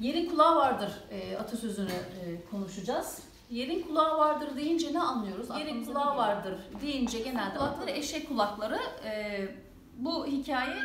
Yerin kulağı vardır e, atasözünü e, konuşacağız. Yerin kulağı vardır deyince ne anlıyoruz? Yerin Aklımıza kulağı vardır deyince genelde kulakları eşek kulakları. E, bu hikaye